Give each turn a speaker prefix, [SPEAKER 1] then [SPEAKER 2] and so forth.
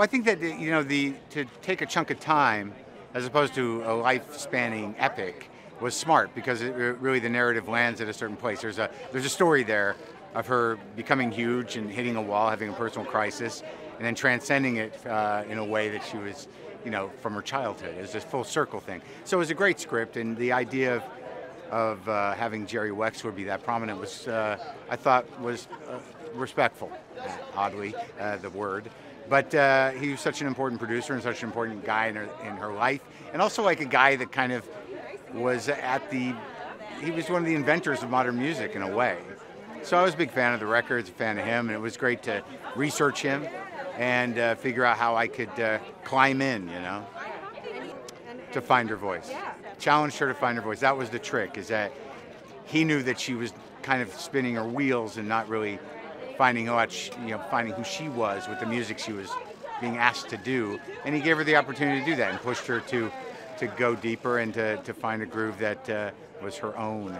[SPEAKER 1] Well, I think that you know the to take a chunk of time as opposed to a life-spanning epic was smart because it, really the narrative lands at a certain place. There's a there's a story there of her becoming huge and hitting a wall, having a personal crisis, and then transcending it uh, in a way that she was, you know, from her childhood. It was a full circle thing. So it was a great script, and the idea of of uh, having Jerry Wexler be that prominent was, uh, I thought, was uh, respectful. Oddly, uh, the word. But uh, he was such an important producer and such an important guy in her, in her life, and also like a guy that kind of was at the. He was one of the inventors of modern music in a way. So I was a big fan of the records, a fan of him, and it was great to research him and uh, figure out how I could climb in, you know, to find her voice. Challenged her to find her voice. That was the trick, is that he knew that she was kind of spinning her wheels and not really finding out, you know, finding who she was with the music she was being asked to do, and he gave her the opportunity to do that and pushed her to to go deeper and to, to find a groove that uh, was her own.